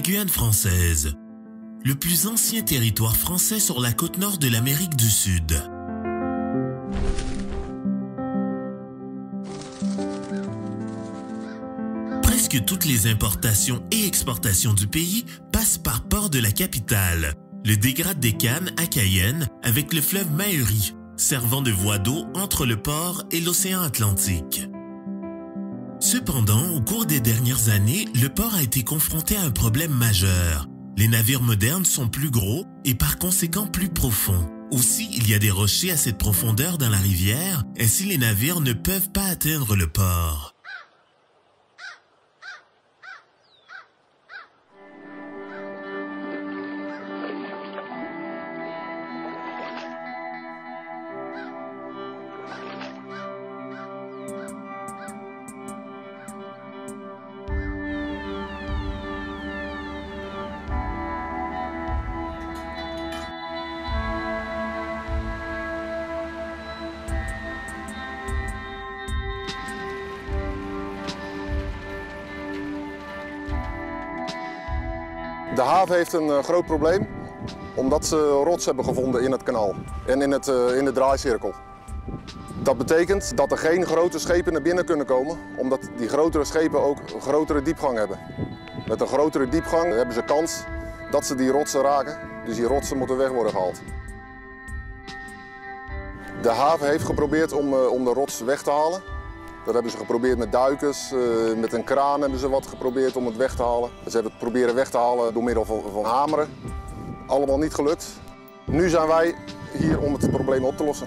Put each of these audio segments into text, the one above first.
Guyane française, le plus ancien territoire français sur la côte nord de l'Amérique du Sud. Presque toutes les importations et exportations du pays passent par port de la capitale, le dégrade des Cannes à Cayenne avec le fleuve Mahuri, servant de voie d'eau entre le port et l'océan Atlantique. Cependant, au cours des dernières années, le port a été confronté à un problème majeur. Les navires modernes sont plus gros et par conséquent plus profonds. Aussi, il y a des rochers à cette profondeur dans la rivière, ainsi les navires ne peuvent pas atteindre le port. De haven heeft een uh, groot probleem omdat ze rots hebben gevonden in het kanaal en in, het, uh, in de draaicirkel. Dat betekent dat er geen grote schepen naar binnen kunnen komen, omdat die grotere schepen ook een grotere diepgang hebben. Met een grotere diepgang hebben ze kans dat ze die rotsen raken, dus die rotsen moeten weg worden gehaald. De haven heeft geprobeerd om, uh, om de rots weg te halen. Dat hebben ze geprobeerd met duikers, uh, met een kraan hebben ze wat geprobeerd om het weg te halen. Ze hebben het proberen weg te halen door middel van, van hameren. Allemaal niet gelukt. Nu zijn wij hier om het probleem op te lossen.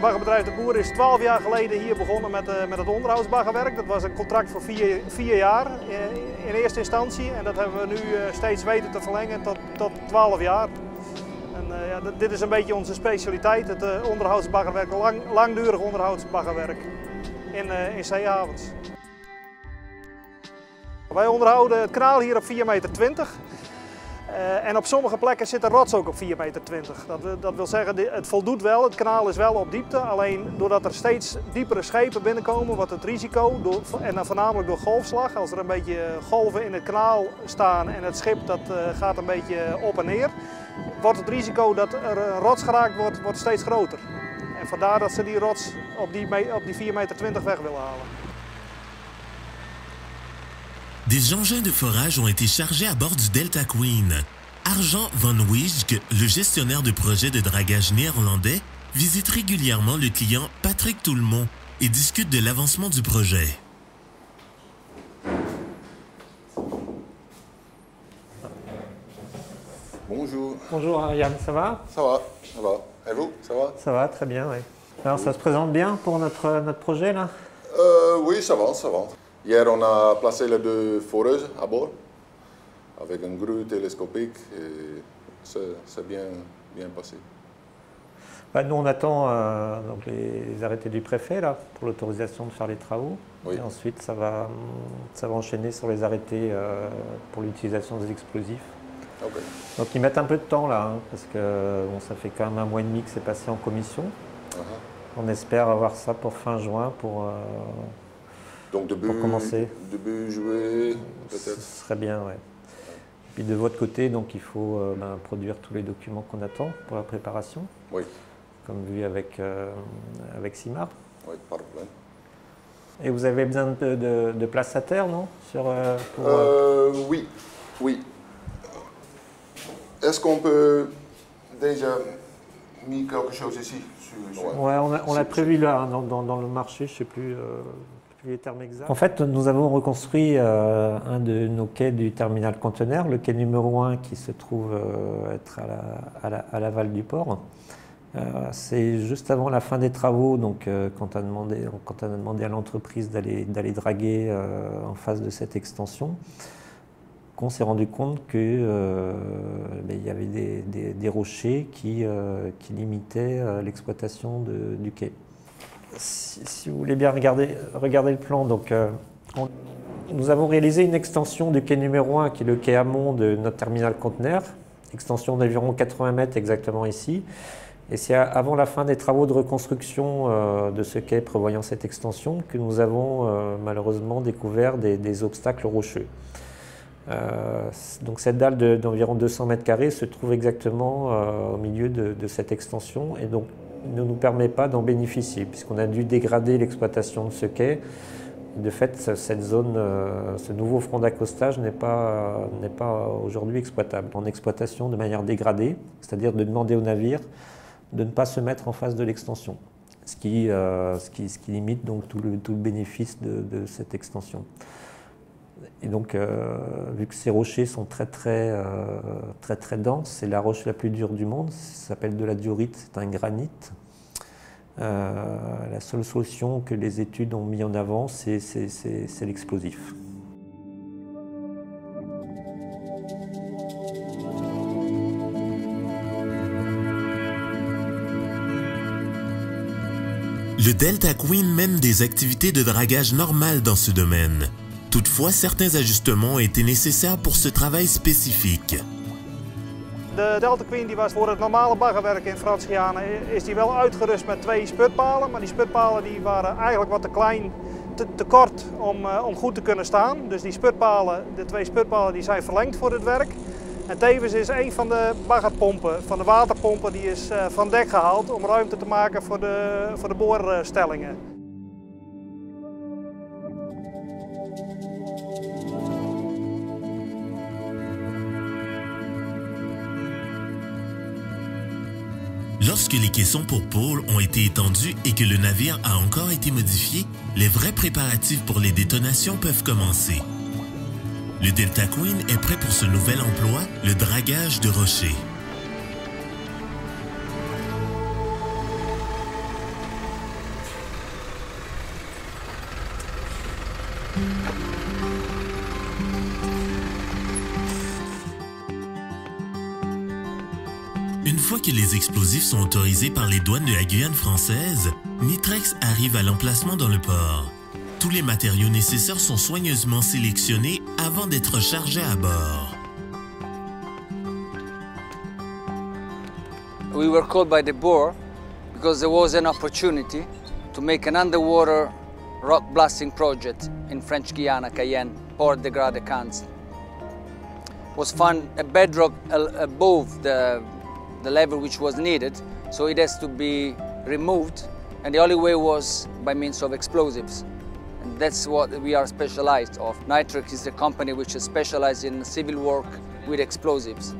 Baggerbedrijf De Boer is 12 jaar geleden hier begonnen met, uh, met het onderhoudsbaggerwerk. Dat was een contract voor vier, vier jaar in, in eerste instantie. En dat hebben we nu steeds weten te verlengen tot, tot 12 jaar. En, uh, ja, dit is een beetje onze specialiteit, het onderhoudsbaggerwerk, lang, langdurig onderhoudsbaggerwerk in, in zeehavens. Wij onderhouden het kanaal hier op 4,20 meter. Uh, en op sommige plekken zit de rots ook op 4,20 meter. Dat, dat, wil zeggen, het voldoet wel, het kanaal is wel op diepte. Alleen doordat er steeds diepere schepen binnenkomen, wordt het risico, door, en dan voornamelijk door golfslag, als er een beetje golven in het kanaal staan en het schip dat, uh, gaat een beetje op en neer, wordt het risico dat er een rots geraakt wordt, wordt steeds groter. En vandaar dat ze die rots op die, op die 4,20 meter weg willen halen. Des engins de forage ont été chargés à bord du Delta Queen. Argent van Wijsk, le gestionnaire de projet de dragage néerlandais, visite régulièrement le client Patrick Toulmont et discute de l'avancement du projet. Bonjour. Bonjour Yann, ça va? Ça va, ça va. Et vous, ça va? Ça va, très bien, oui. Alors ça se présente bien pour notre, notre projet là? Euh, Oui, ça va, ça va. Hier, on a placé les deux foreuses à bord avec une grue télescopique et c'est bien, bien passé. Bah, nous, on attend euh, donc les arrêtés du préfet là, pour l'autorisation de faire les travaux. Oui. Et ensuite, ça va, ça va enchaîner sur les arrêtés euh, pour l'utilisation des explosifs. Okay. Donc ils mettent un peu de temps là, hein, parce que bon, ça fait quand même un mois et demi que c'est passé en commission. Uh -huh. On espère avoir ça pour fin juin pour, euh, Donc début, pour commencer. début Ce peut-être serait bien, ouais. Puis de votre côté, donc il faut euh, ben, produire tous les documents qu'on attend pour la préparation, Oui, comme vu avec, euh, avec Simar. oui, pas de problème. Et vous avez besoin de, de, de place à terre, non? Sur, euh, pour, Euh, oui, oui. Est-ce qu'on peut déjà mis quelque chose ici sur, Ouais, on l'a prévu là, hein, dans, dans- dans le marché, je ne sais plus, En fait, nous avons reconstruit euh, un de nos quais du terminal conteneur, le quai numéro 1 qui se trouve euh, être à la- à la- à l'aval du port. Euh, C'est juste avant la fin des travaux, donc quand on a demandé, à l'entreprise d'aller draguer en face de cette extension, qu'on s'est rendu compte qu'il y avait des, rochers qui, limitaient l'exploitation du quai. Si, vous voulez bien regarder, le plan, donc, euh, nous avons réalisé une extension du quai numéro 1, qui est le quai amont de notre terminal conteneur, extension d'environ 80 mètres exactement ici. Et c'est avant la fin des travaux de reconstruction euh, de ce quai prévoyant cette extension que nous avons euh, malheureusement découvert des, obstacles rocheux. Donc cette dalle d'environ 200 mètres carrés se trouve exactement au milieu de, de, cette extension et donc ne nous permet pas d'en bénéficier puisqu'on a dû dégrader l'exploitation de ce quai. De fait, cette zone, ce nouveau front d'accostage n'est pas, pas aujourd'hui exploitable. En exploitation de manière dégradée, c'est-à-dire de demander aux navires de ne pas se mettre en face de l'extension, ce, qui, euh, ce, qui, ce qui limite donc tout le, tout le bénéfice de, cette extension. Et donc, euh, vu que ces rochers sont très très, euh, très, très denses, c'est la roche la plus dure du monde, ça s'appelle de la diorite, c'est un granit. la seule solution que les études ont mis en avant, c'est l'explosif. Le Delta Queen mène des activités de dragage normales dans ce domaine. Toutefois, certains ajustements été nécessaires pour ce travail spécifique. De Delta Queen die was voor het normale baggerwerk in Frans Guyana is die wel uitgerust met twee sputpalen. Maar die sputpalen die waren eigenlijk wat te klein, te, te kort om, uh, om goed te kunnen staan. Dus die sputpalen, de twee sputpalen die zijn verlengd voor het werk. En tevens is een van de baggerpompen, van de waterpompen, die is uh, van dek gehaald om ruimte te maken voor de, voor de boorstellingen. Lorsque les caissons pour pôle ont été étendus et que le navire a encore été modifié, les vrais préparatifs pour les détonations peuvent commencer. Le Delta Queen est prêt pour ce nouvel emploi, le dragage de rochers. Les explosifs sont autorisés par les douanes de la Guyane française, Nitrex arrive à l'emplacement dans le port. Tous les matériaux nécessaires sont soigneusement sélectionnés avant d'être chargés à bord. We were called by the board because there was an opportunity to make an underwater rock blasting project in French Guiana, Cayenne, Port de Gras de Cans. was found a bedrock above the, the level which was needed, so it has to be removed, and the only way was by means of explosives. And that's what we are specialized of. Nitrix is a company which is specialized in civil work with explosives.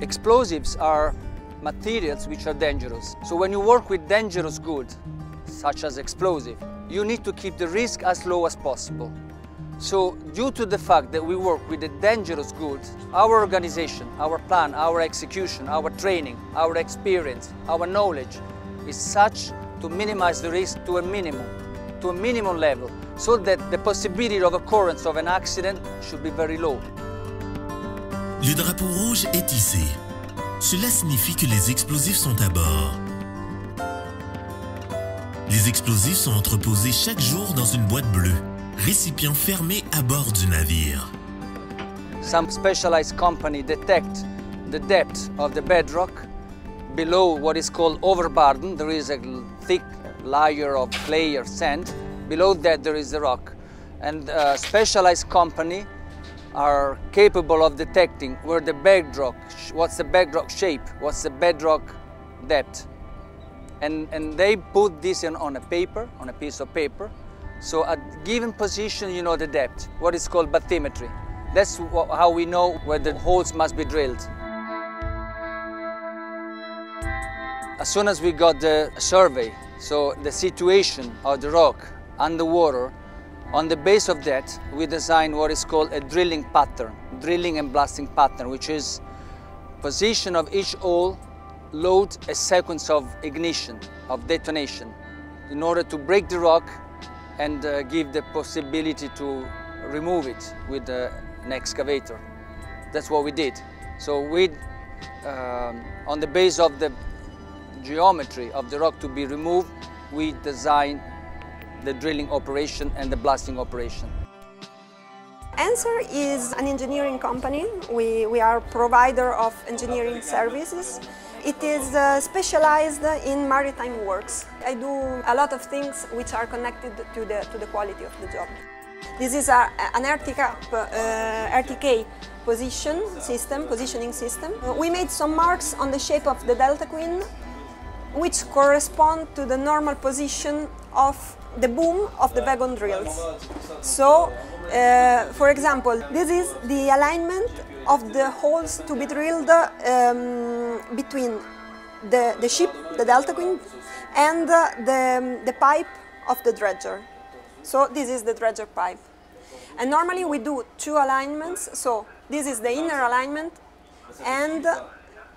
Explosives are materials which are dangerous. So when you work with dangerous goods, such as explosive, you need to keep the risk as low as possible. So due to the fact that we work with a dangerous goods, our organization, our plan, our execution, our training, our experience, our knowledge is such to minimize the risk to a minimum, to a minimum level, so that the possibility of occurrence of an accident should be very low. Le drapeau rouge est hissé. Cela signifie que les explosifs sont à bord. Les explosifs sont entreposés chaque jour dans une boîte bleue, récipient fermé à bord du navire. Some specialized company detect the depth of the bedrock below what is called overburden. There is a thick layer of clay or sand. Below that there is the rock. And a specialized company are capable of detecting where the bedrock, what's the bedrock shape, what's the bedrock depth. And, and they put this in, on a paper, on a piece of paper. So at given position, you know the depth, what is called bathymetry. That's how we know where the holes must be drilled. As soon as we got the survey, so the situation of the rock underwater, on the base of that, we designed what is called a drilling pattern, drilling and blasting pattern, which is position of each hole, load a sequence of ignition, of detonation, in order to break the rock and uh, give the possibility to remove it with uh, an excavator. That's what we did. So we, um, on the base of the geometry of the rock to be removed, we design the drilling operation and the blasting operation. answer is an engineering company. We, we are provider of engineering services. It is uh, specialized in maritime works. I do a lot of things which are connected to the, to the quality of the job. This is a, an RTK, uh, RTK position system, positioning system. We made some marks on the shape of the Delta Queen which correspond to the normal position of the boom of the wagon drills. So, uh, for example, this is the alignment of the holes to be drilled um, between the, the ship, the Delta Queen, and uh, the, the pipe of the dredger. So this is the dredger pipe. And normally we do two alignments. So this is the inner alignment and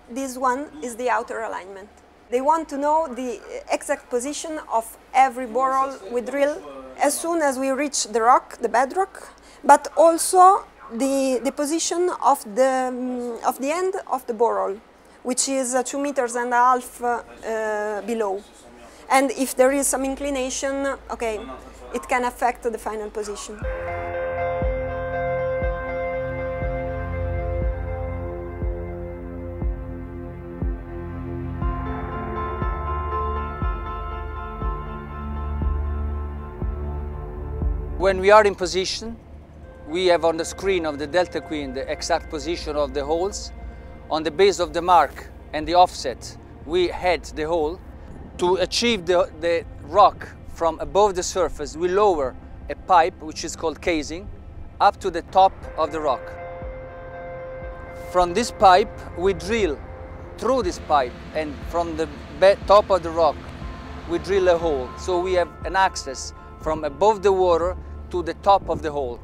this one is the outer alignment. They want to know the exact position of every borehole we drill as soon as we reach the rock, the bedrock, but also the, the position of the, um, of the end of the borehole, which is uh, two meters and a half uh, below. And if there is some inclination, okay, it can affect the final position. When we are in position, we have on the screen of the Delta Queen the exact position of the holes. On the base of the mark and the offset, we head the hole. To achieve the, the rock from above the surface, we lower a pipe, which is called casing, up to the top of the rock. From this pipe, we drill through this pipe and from the top of the rock, we drill a hole. So we have an access from above the water to the top of the hole.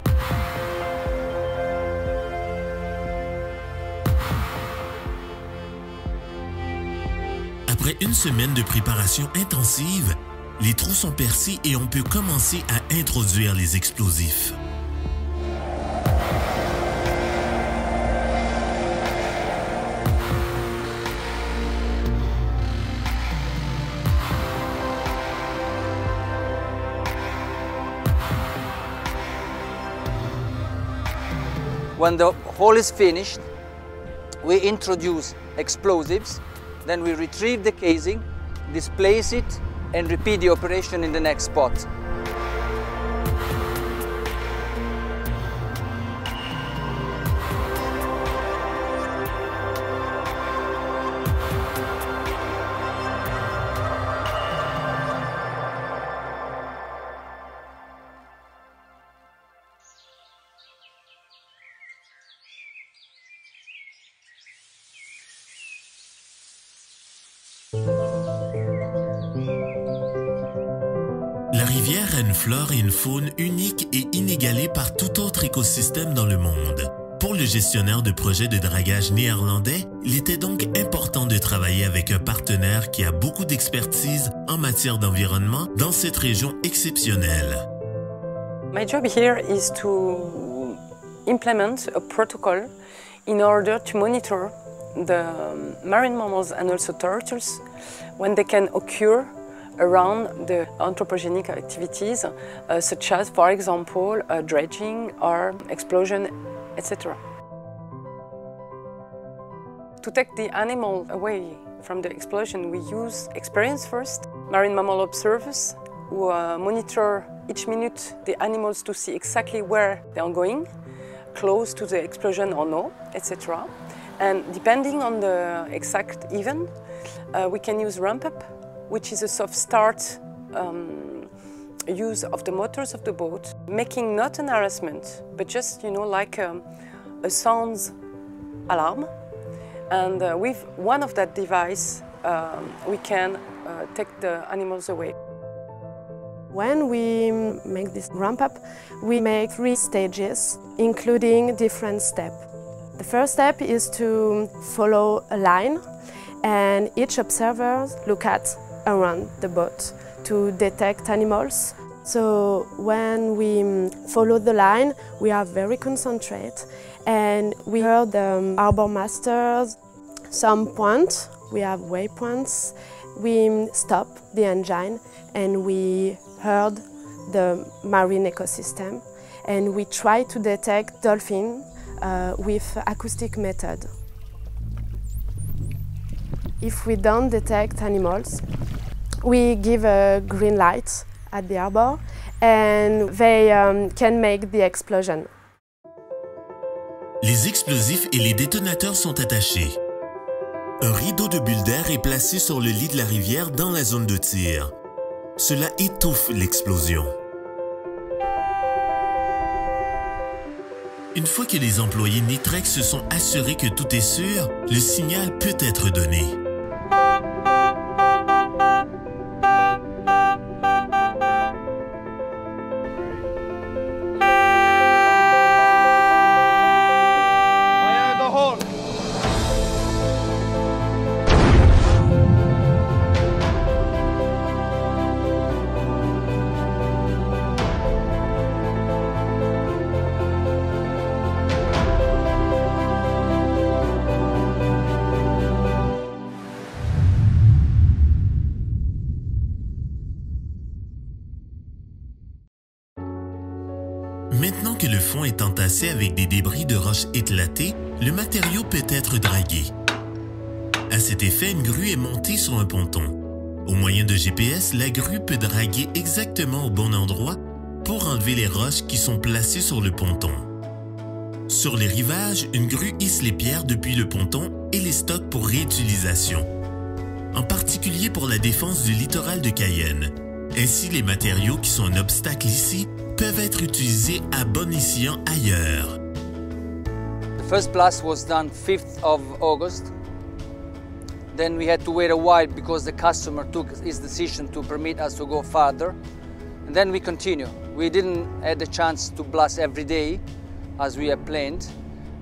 Après une semaine de préparation intensive, les trous sont percés et on peut commencer à introduire les explosifs. When the hole is finished, we introduce explosives, then we retrieve the casing, displace it, and repeat the operation in the next spot. Et une faune uniques et inégalées par tout autre écosystème dans le monde. Pour le gestionnaire de projet de dragage néerlandais, il était donc important de travailler avec un partenaire qui a beaucoup d'expertise en matière d'environnement dans cette région exceptionnelle. My job here is to implement a protocol in order to monitor the marine mammals and also turtles when they can occur around the anthropogenic activities, uh, such as, for example, uh, dredging or explosion, etc. To take the animal away from the explosion, we use experience first, marine mammal observers who uh, monitor each minute the animals to see exactly where they are going, close to the explosion or no, etc. And depending on the exact event, uh, we can use ramp up which is a soft start um, use of the motors of the boat, making not an harassment, but just, you know, like um, a sounds alarm. And uh, with one of that device, um, we can uh, take the animals away. When we make this ramp up, we make three stages, including different steps. The first step is to follow a line and each observer look at around the boat to detect animals. So when we follow the line, we are very concentrated and we heard the um, harbor masters, some point, we have waypoints. We stop the engine and we heard the marine ecosystem and we try to detect dolphin uh, with acoustic method. If we don't detect animals, we give a green light at the harbor and they um, can make the explosion. Les explosifs et les détonateurs sont attachés. Un rideau de bulles d'air est placé sur le lit de la rivière dans la zone de tir. Cela étouffe l'explosion. Une fois que les employés Nitrex se sont assurés que tout est sûr, le signal peut être donné. Que le fond est entassé avec des débris de roches éclatées, le matériau peut être dragué. À cet effet, une grue est montée sur un ponton. Au moyen de GPS, la grue peut draguer exactement au bon endroit pour enlever les roches qui sont placées sur le ponton. Sur les rivages, une grue hisse les pierres depuis le ponton et les stocke pour réutilisation, en particulier pour la défense du littoral de Cayenne. Ainsi, les matériaux qui sont un obstacle ici peuvent être utilisés à bon escient ailleurs. The first blast was done 5th of August. Then we had to wait a while because the customer took his decision to permit us to go farther. And then we continue. We didn't have the chance to blast every day as we had planned,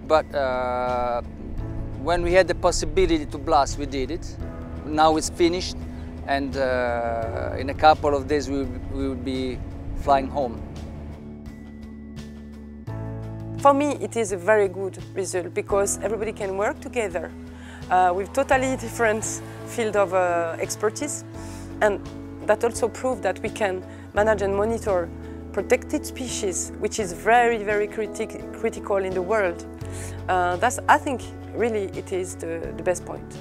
but uh, when we had the possibility to blast, we did it. Now it's finished, and uh, in a couple of days we will be flying home. For me, it is a very good result because everybody can work together uh, with totally different field of uh, expertise, and that also proved that we can manage and monitor protected species, which is very, very critic critical in the world. Uh, that's, I think, really, it is the, the best point.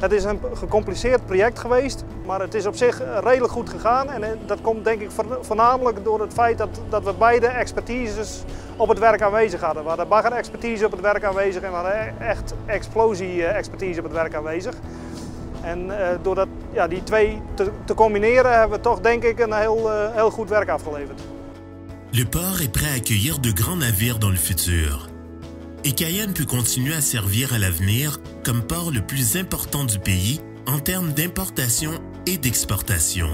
Het is een gecompliceerd project geweest, maar het is op zich redelijk goed gegaan. En dat komt denk ik voornamelijk door het feit dat, dat we beide expertises op het werk aanwezig hadden. We hadden bagger-expertise op het werk aanwezig en we hadden echt explosie-expertise op het werk aanwezig. En uh, door dat, ja, die twee te, te, combineren hebben we toch denk ik een heel, uh, heel goed werk afgeleverd. Le port est prêt à accueillir de grands navires dans le futur. Et Cayenne peut continuer à servir à l'avenir comme port le plus important du pays en termes d'importation et d'exportation.